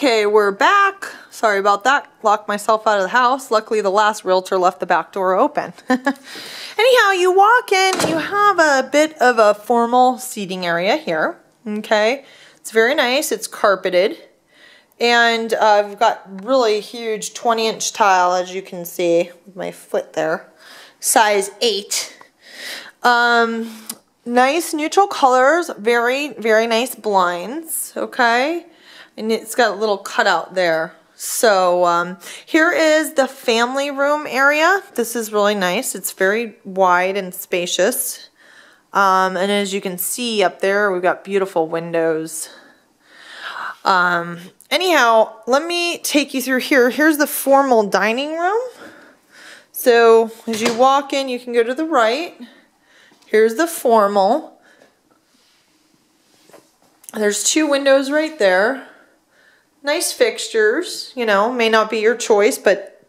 Okay, we're back. Sorry about that. Locked myself out of the house. Luckily, the last realtor left the back door open. Anyhow, you walk in, you have a bit of a formal seating area here. Okay, it's very nice. It's carpeted. And uh, I've got really huge 20 inch tile, as you can see with my foot there. Size 8. Um, nice neutral colors, very, very nice blinds, okay? And it's got a little cutout there. So um, here is the family room area. This is really nice. It's very wide and spacious. Um, and as you can see up there, we've got beautiful windows. Um, anyhow, let me take you through here. Here's the formal dining room. So as you walk in, you can go to the right. Here's the formal. There's two windows right there. Nice fixtures, you know, may not be your choice, but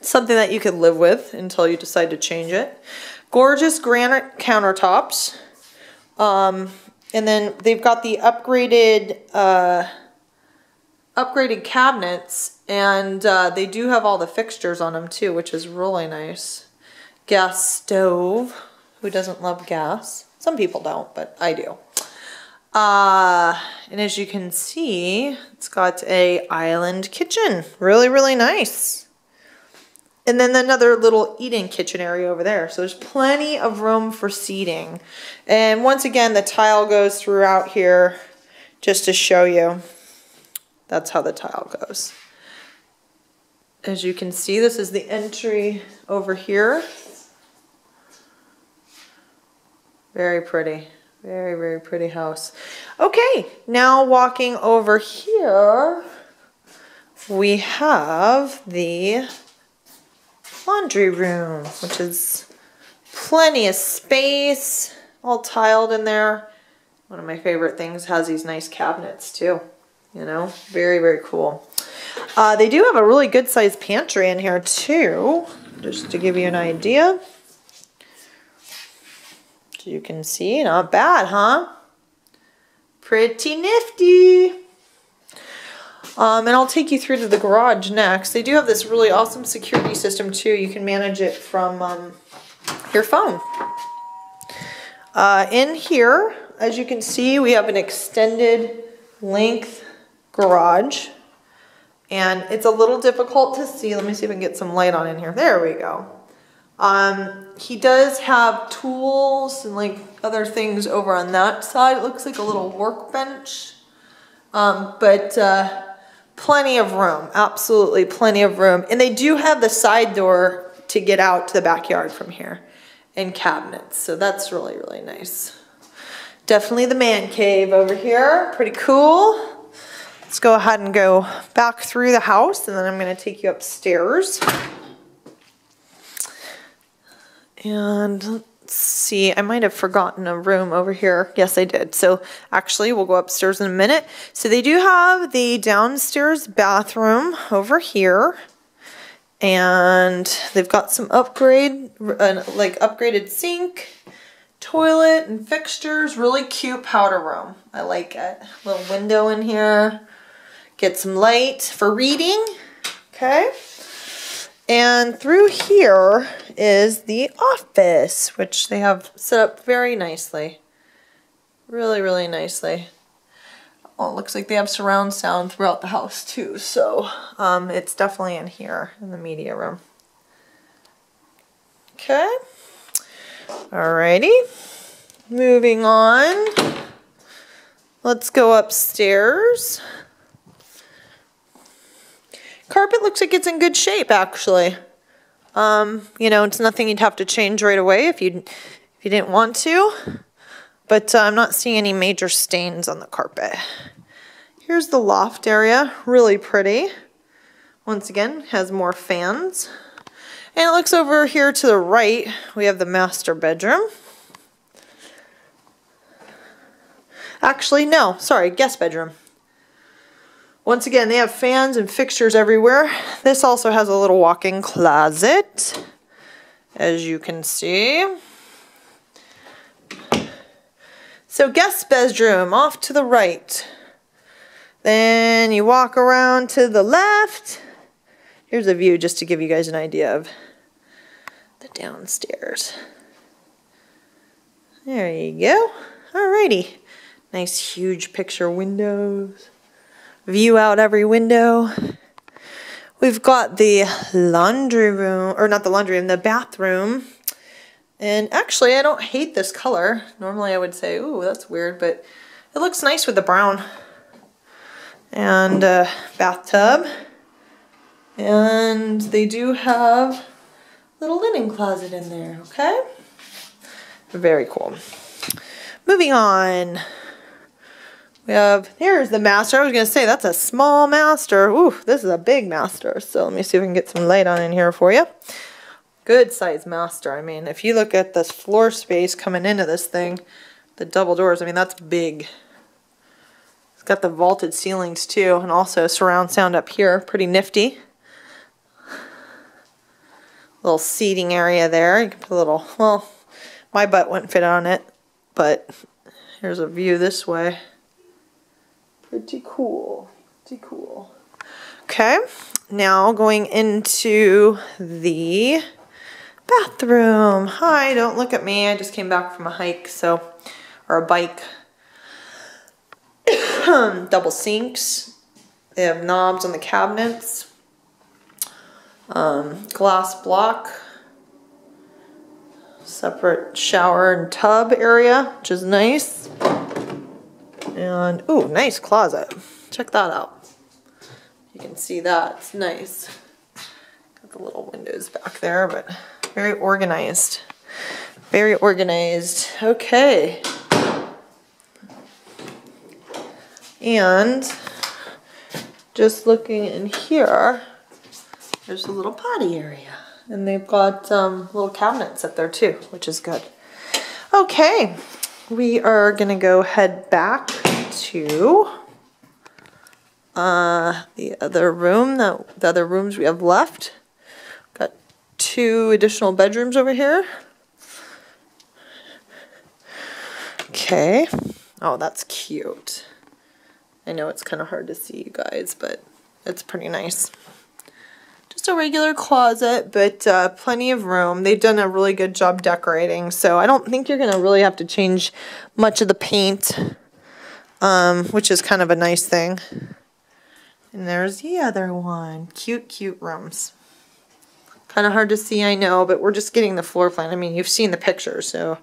something that you could live with until you decide to change it. Gorgeous granite countertops. Um, and then they've got the upgraded uh, upgraded cabinets and uh, they do have all the fixtures on them too, which is really nice. Gas stove. Who doesn't love gas? Some people don't, but I do. Uh, and as you can see, it's got a island kitchen. Really, really nice. And then another little eating kitchen area over there. So there's plenty of room for seating. And once again, the tile goes throughout here just to show you. That's how the tile goes. As you can see, this is the entry over here. Very pretty. Very, very pretty house. Okay, now walking over here, we have the laundry room, which is plenty of space, all tiled in there. One of my favorite things has these nice cabinets too, you know, very, very cool. Uh, they do have a really good sized pantry in here too, just to give you an idea you can see, not bad, huh? Pretty nifty. Um, and I'll take you through to the garage next. They do have this really awesome security system too. You can manage it from um, your phone. Uh, in here, as you can see, we have an extended length garage. And it's a little difficult to see. Let me see if I can get some light on in here. There we go. Um, he does have tools and like other things over on that side. It looks like a little workbench, um, but uh, plenty of room, absolutely plenty of room. And they do have the side door to get out to the backyard from here and cabinets. So that's really, really nice. Definitely the man cave over here. Pretty cool. Let's go ahead and go back through the house and then I'm gonna take you upstairs. And let's see, I might have forgotten a room over here. Yes, I did. So actually, we'll go upstairs in a minute. So they do have the downstairs bathroom over here. And they've got some upgrade, uh, like upgraded sink, toilet, and fixtures. Really cute powder room. I like it. Little window in here. Get some light for reading. Okay. And through here is the office, which they have set up very nicely. Really, really nicely. Well, it looks like they have surround sound throughout the house too, so um, it's definitely in here in the media room. Okay. Alrighty. Moving on. Let's go upstairs. Carpet looks like it's in good shape, actually. Um, you know, it's nothing you'd have to change right away if you if you didn't want to. But uh, I'm not seeing any major stains on the carpet. Here's the loft area, really pretty. Once again, has more fans. And it looks over here to the right, we have the master bedroom. Actually, no, sorry, guest bedroom. Once again, they have fans and fixtures everywhere. This also has a little walk-in closet, as you can see. So guest bedroom off to the right. Then you walk around to the left. Here's a view just to give you guys an idea of the downstairs. There you go. Alrighty. Nice huge picture windows. View out every window. We've got the laundry room, or not the laundry room, the bathroom. And actually, I don't hate this color. Normally I would say, ooh, that's weird, but it looks nice with the brown. And uh, bathtub. And they do have a little linen closet in there, okay? Very cool. Moving on. We have, here's the master. I was going to say, that's a small master. Ooh, this is a big master. So let me see if we can get some light on in here for you. Good size master. I mean, if you look at this floor space coming into this thing, the double doors, I mean, that's big. It's got the vaulted ceilings too, and also surround sound up here. Pretty nifty. Little seating area there. You can put a little, well, my butt wouldn't fit on it, but here's a view this way. Pretty cool. Pretty cool. Okay, now going into the bathroom. Hi, don't look at me. I just came back from a hike, so, or a bike. Double sinks. They have knobs on the cabinets. Um, glass block. Separate shower and tub area, which is nice. And, ooh, nice closet. Check that out. You can see that. It's nice. Got the little windows back there, but very organized. Very organized. Okay. And just looking in here, there's a little potty area. And they've got um, little cabinets up there too, which is good. Okay, we are gonna go head back to uh, the other room, that, the other rooms we have left Got two additional bedrooms over here. Okay. Oh, that's cute. I know it's kind of hard to see you guys, but it's pretty nice. Just a regular closet, but uh, plenty of room. They've done a really good job decorating, so I don't think you're going to really have to change much of the paint, um, which is kind of a nice thing. And there's the other one. Cute, cute rooms. Kind of hard to see, I know, but we're just getting the floor plan. I mean, you've seen the picture, so.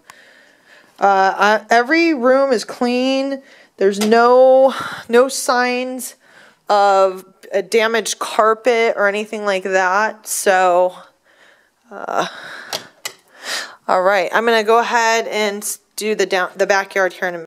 Uh, I, every room is clean. There's no, no signs of a damaged carpet or anything like that. So, uh, all right, I'm going to go ahead and do the down the backyard here in a minute.